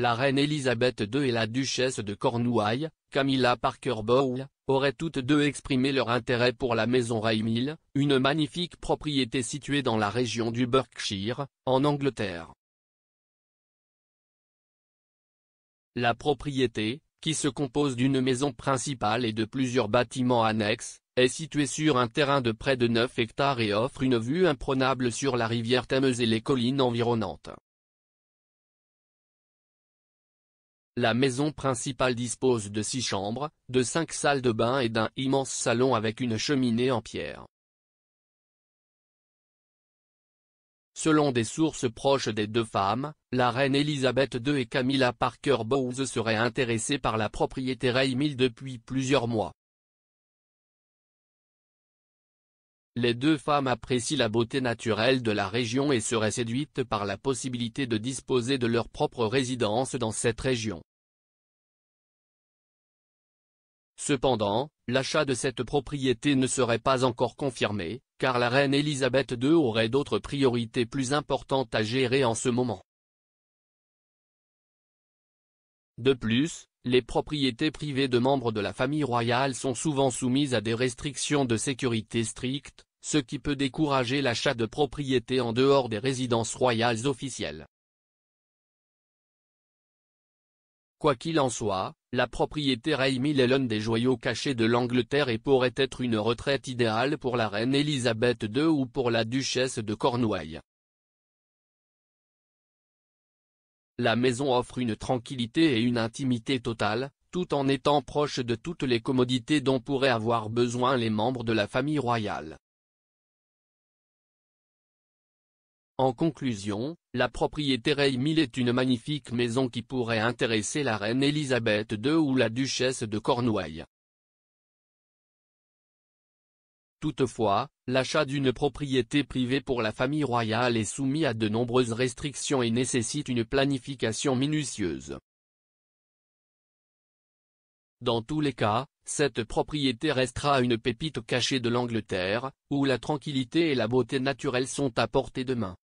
la reine Elisabeth II et la duchesse de Cornouailles, Camilla Parker Bowles, auraient toutes deux exprimé leur intérêt pour la maison Raymil, une magnifique propriété située dans la région du Berkshire, en Angleterre. La propriété, qui se compose d'une maison principale et de plusieurs bâtiments annexes, est située sur un terrain de près de 9 hectares et offre une vue imprenable sur la rivière Thameuse et les collines environnantes. La maison principale dispose de six chambres, de cinq salles de bain et d'un immense salon avec une cheminée en pierre. Selon des sources proches des deux femmes, la reine Elisabeth II et Camilla Parker Bowles seraient intéressées par la propriété Raymil depuis plusieurs mois. Les deux femmes apprécient la beauté naturelle de la région et seraient séduites par la possibilité de disposer de leur propre résidence dans cette région. Cependant, l'achat de cette propriété ne serait pas encore confirmé, car la reine Elisabeth II aurait d'autres priorités plus importantes à gérer en ce moment. De plus, les propriétés privées de membres de la famille royale sont souvent soumises à des restrictions de sécurité strictes, ce qui peut décourager l'achat de propriétés en dehors des résidences royales officielles. Quoi qu'il en soit, la propriété Raymil est des joyaux cachés de l'Angleterre et pourrait être une retraite idéale pour la reine Elisabeth II ou pour la duchesse de Cornouailles. La maison offre une tranquillité et une intimité totale, tout en étant proche de toutes les commodités dont pourraient avoir besoin les membres de la famille royale. En conclusion, la propriété Raymil est une magnifique maison qui pourrait intéresser la reine Elisabeth II ou la duchesse de Cornouailles. Toutefois, l'achat d'une propriété privée pour la famille royale est soumis à de nombreuses restrictions et nécessite une planification minutieuse. Dans tous les cas, cette propriété restera une pépite cachée de l'Angleterre, où la tranquillité et la beauté naturelle sont à portée de main.